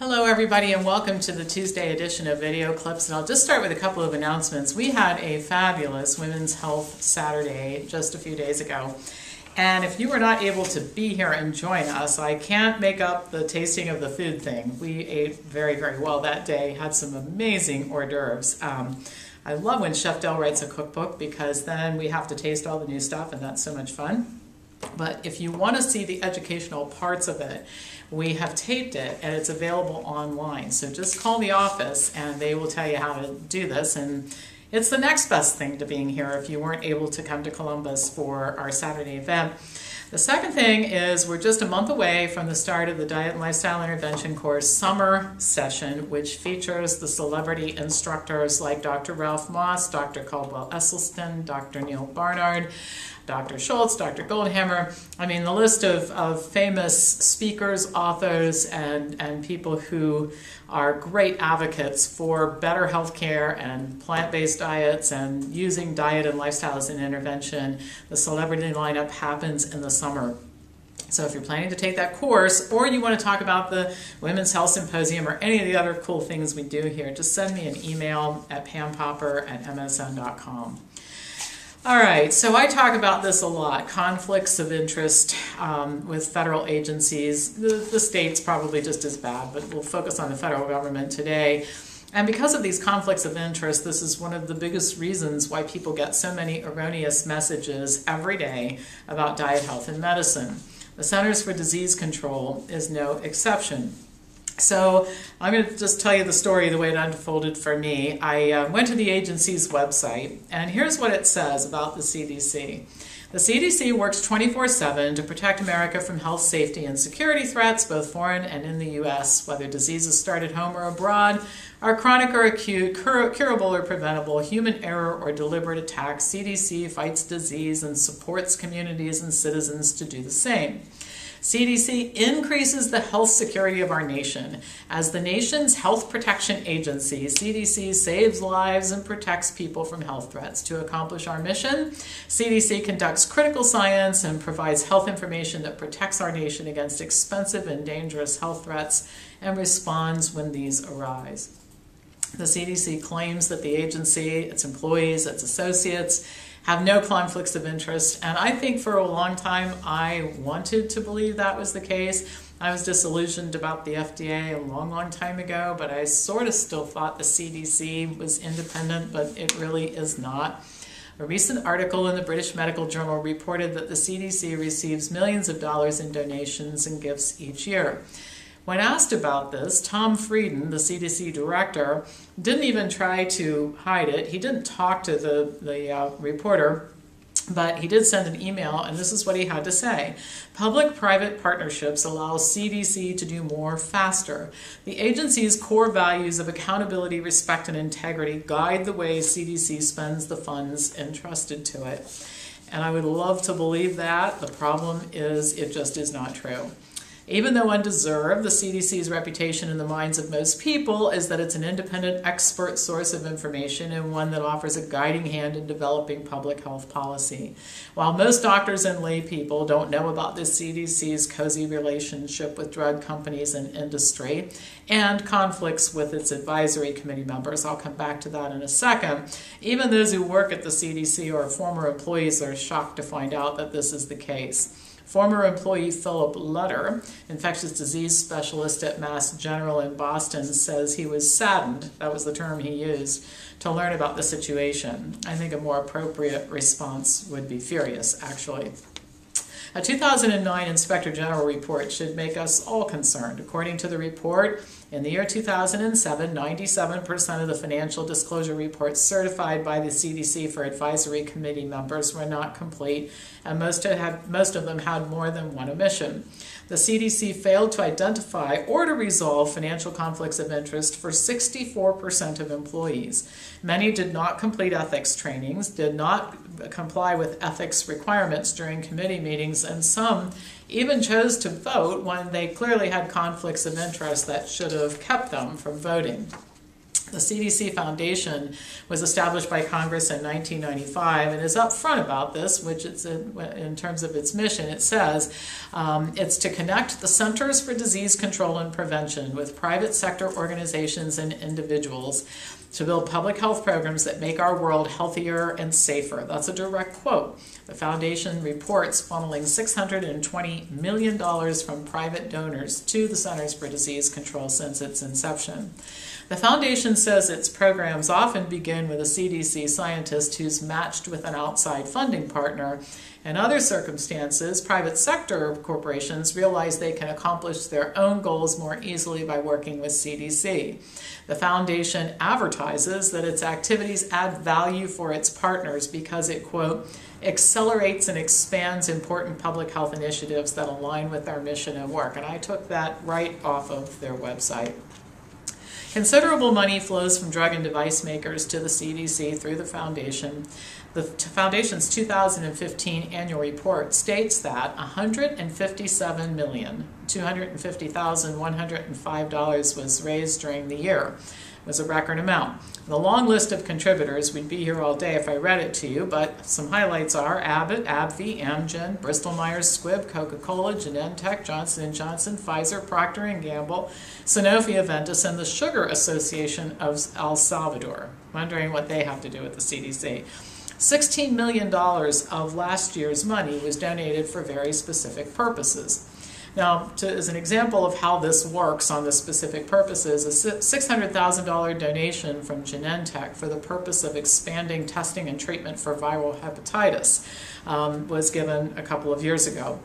Hello everybody and welcome to the Tuesday edition of Video Clips and I'll just start with a couple of announcements. We had a fabulous Women's Health Saturday just a few days ago and if you were not able to be here and join us, I can't make up the tasting of the food thing. We ate very, very well that day, had some amazing hors d'oeuvres. Um, I love when Chef Del writes a cookbook because then we have to taste all the new stuff and that's so much fun. But if you want to see the educational parts of it, we have taped it and it's available online. So just call the office and they will tell you how to do this. And it's the next best thing to being here if you weren't able to come to Columbus for our Saturday event. The second thing is we're just a month away from the start of the Diet and Lifestyle Intervention course summer session, which features the celebrity instructors like Dr. Ralph Moss, Dr. Caldwell Esselstyn, Dr. Neal Barnard, Dr. Schultz, Dr. Goldhamer. I mean, the list of, of famous speakers, authors, and, and people who are great advocates for better health care and plant-based diets and using diet and lifestyle as an intervention. The celebrity lineup happens in the summer. So if you're planning to take that course or you want to talk about the Women's Health Symposium or any of the other cool things we do here, just send me an email at pampopper at msn.com. All right, so I talk about this a lot conflicts of interest um, with federal agencies. The, the state's probably just as bad, but we'll focus on the federal government today. And because of these conflicts of interest, this is one of the biggest reasons why people get so many erroneous messages every day about diet, health, and medicine. The Centers for Disease Control is no exception. So I'm going to just tell you the story the way it unfolded for me. I uh, went to the agency's website, and here's what it says about the CDC. The CDC works 24 7 to protect America from health, safety, and security threats, both foreign and in the U.S., whether diseases start at home or abroad, are chronic or acute, cur curable or preventable, human error or deliberate attack. CDC fights disease and supports communities and citizens to do the same. CDC increases the health security of our nation. As the nation's health protection agency, CDC saves lives and protects people from health threats. To accomplish our mission, CDC conducts critical science and provides health information that protects our nation against expensive and dangerous health threats and responds when these arise. The CDC claims that the agency, its employees, its associates, have no conflicts of interest. And I think for a long time I wanted to believe that was the case. I was disillusioned about the FDA a long, long time ago, but I sort of still thought the CDC was independent, but it really is not. A recent article in the British Medical Journal reported that the CDC receives millions of dollars in donations and gifts each year. When asked about this, Tom Frieden, the CDC director, didn't even try to hide it. He didn't talk to the, the uh, reporter, but he did send an email, and this is what he had to say. Public private partnerships allow CDC to do more faster. The agency's core values of accountability, respect, and integrity guide the way CDC spends the funds entrusted to it. And I would love to believe that. The problem is, it just is not true. Even though undeserved, the CDC's reputation in the minds of most people is that it's an independent expert source of information and one that offers a guiding hand in developing public health policy. While most doctors and lay people don't know about the CDC's cozy relationship with drug companies and industry and conflicts with its advisory committee members, I'll come back to that in a second, even those who work at the CDC or former employees are shocked to find out that this is the case. Former employee Philip Lutter, infectious disease specialist at Mass General in Boston, says he was saddened, that was the term he used, to learn about the situation. I think a more appropriate response would be furious, actually. A 2009 Inspector General report should make us all concerned. According to the report, in the year 2007, 97% of the financial disclosure reports certified by the CDC for advisory committee members were not complete, and most, most of them had more than one omission. The CDC failed to identify or to resolve financial conflicts of interest for 64% of employees. Many did not complete ethics trainings, did not comply with ethics requirements during committee meetings, and some even chose to vote when they clearly had conflicts of interest that should have kept them from voting. The CDC Foundation was established by Congress in 1995 and is upfront about this, which it's in, in terms of its mission. It says um, it's to connect the Centers for Disease Control and Prevention with private sector organizations and individuals to build public health programs that make our world healthier and safer. That's a direct quote. The foundation reports funneling $620 million from private donors to the Centers for Disease Control since its inception. The foundation says its programs often begin with a CDC scientist who's matched with an outside funding partner. In other circumstances, private sector corporations realize they can accomplish their own goals more easily by working with CDC. The foundation advertises that its activities add value for its partners because it, quote, accelerates and expands important public health initiatives that align with our mission and work. And I took that right off of their website. Considerable money flows from drug and device makers to the CDC through the foundation. The foundation's 2015 annual report states that 157 million 250,105 dollars was raised during the year was a record amount. The long list of contributors, we'd be here all day if I read it to you, but some highlights are Abbott, AbbVie, Amgen, Bristol-Myers Squibb, Coca-Cola, Genentech, Johnson & Johnson, Pfizer, Procter & Gamble, Sanofi Aventis, and the Sugar Association of El Salvador. Wondering what they have to do with the CDC. $16 million of last year's money was donated for very specific purposes. Now, to, as an example of how this works on the specific purposes, a $600,000 donation from Genentech for the purpose of expanding testing and treatment for viral hepatitis um, was given a couple of years ago.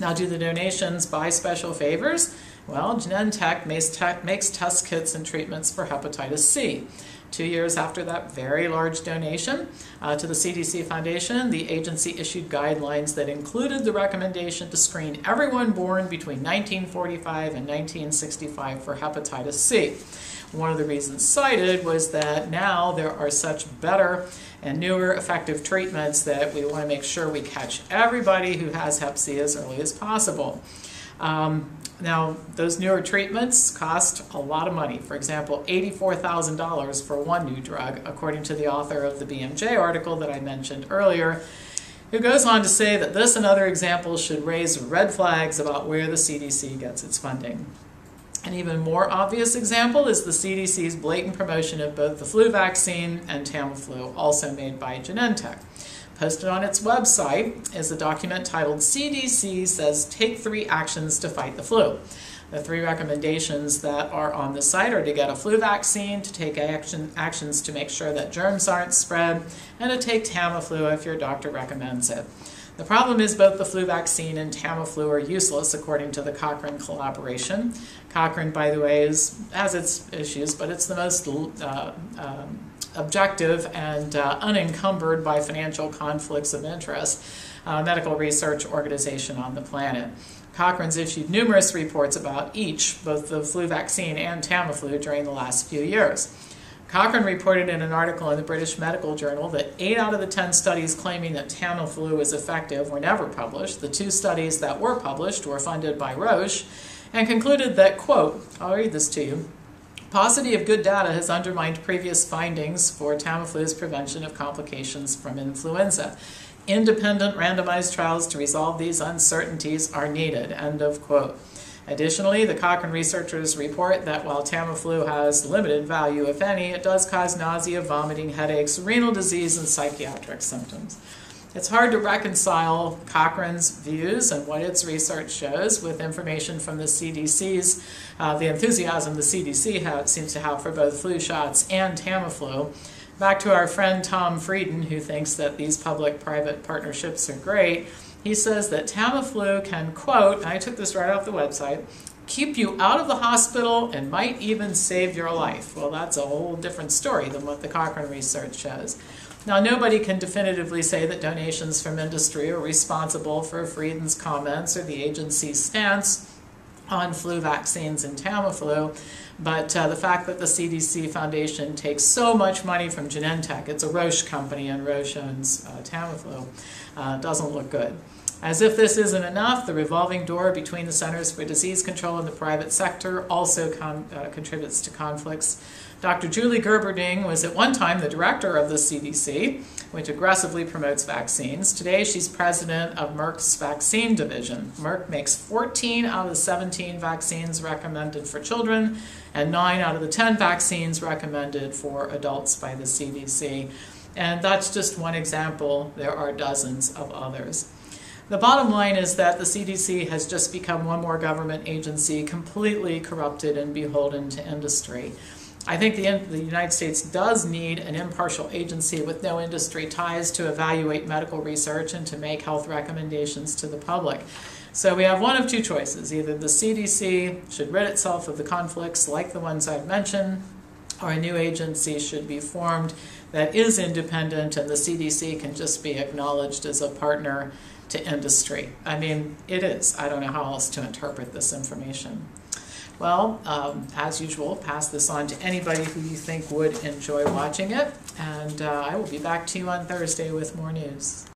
Now, do the donations buy special favors? Well, Genentech makes, te makes test kits and treatments for hepatitis C. Two years after that very large donation uh, to the CDC Foundation, the agency issued guidelines that included the recommendation to screen everyone born between 1945 and 1965 for hepatitis C. One of the reasons cited was that now there are such better and newer effective treatments that we want to make sure we catch everybody who has hep C as early as possible. Um, now, those newer treatments cost a lot of money. For example, $84,000 for one new drug, according to the author of the BMJ article that I mentioned earlier, who goes on to say that this and other examples should raise red flags about where the CDC gets its funding. An even more obvious example is the CDC's blatant promotion of both the flu vaccine and Tamiflu, also made by Genentech. Posted on its website is a document titled CDC Says Take Three Actions to Fight the Flu. The three recommendations that are on the site are to get a flu vaccine, to take action, actions to make sure that germs aren't spread, and to take Tamiflu if your doctor recommends it. The problem is both the flu vaccine and Tamiflu are useless according to the Cochrane collaboration. Cochrane, by the way, is, has its issues, but it's the most uh, um, objective and uh, unencumbered by financial conflicts of interest uh, medical research organization on the planet. Cochrane's issued numerous reports about each, both the flu vaccine and Tamiflu, during the last few years. Cochrane reported in an article in the British Medical Journal that 8 out of the 10 studies claiming that Tamiflu is effective were never published. The two studies that were published were funded by Roche and concluded that, quote, I'll read this to you, Paucity of good data has undermined previous findings for Tamiflu's prevention of complications from influenza. Independent randomized trials to resolve these uncertainties are needed. End of quote. Additionally, the Cochrane researchers report that while Tamiflu has limited value, if any, it does cause nausea, vomiting, headaches, renal disease, and psychiatric symptoms. It's hard to reconcile Cochrane's views and what its research shows with information from the CDC's, uh, the enthusiasm the CDC have, seems to have for both flu shots and Tamiflu. Back to our friend Tom Frieden, who thinks that these public-private partnerships are great. He says that Tamiflu can, quote, I took this right off the website, keep you out of the hospital and might even save your life. Well, that's a whole different story than what the Cochrane research shows. Now, nobody can definitively say that donations from industry are responsible for Frieden's comments or the agency's stance on flu vaccines and Tamiflu, but uh, the fact that the CDC Foundation takes so much money from Genentech, it's a Roche company and Roche owns uh, Tamiflu, uh, doesn't look good. As if this isn't enough, the revolving door between the Centers for Disease Control and the private sector also con- uh, contributes to conflicts. Dr. Julie Gerberding was at one time the director of the CDC, which aggressively promotes vaccines. Today, she's president of Merck's vaccine division. Merck makes 14 out of the 17 vaccines recommended for children and 9 out of the 10 vaccines recommended for adults by the CDC. And that's just one example. There are dozens of others. The bottom line is that the CDC has just become one more government agency completely corrupted and beholden to industry. I think the, the United States does need an impartial agency with no industry ties to evaluate medical research and to make health recommendations to the public. So we have one of two choices. Either the CDC should rid itself of the conflicts like the ones I've mentioned, or a new agency should be formed that is independent and the CDC can just be acknowledged as a partner to industry. I mean, it is. I don't know how else to interpret this information. Well, um, as usual, pass this on to anybody who you think would enjoy watching it, and uh, I will be back to you on Thursday with more news.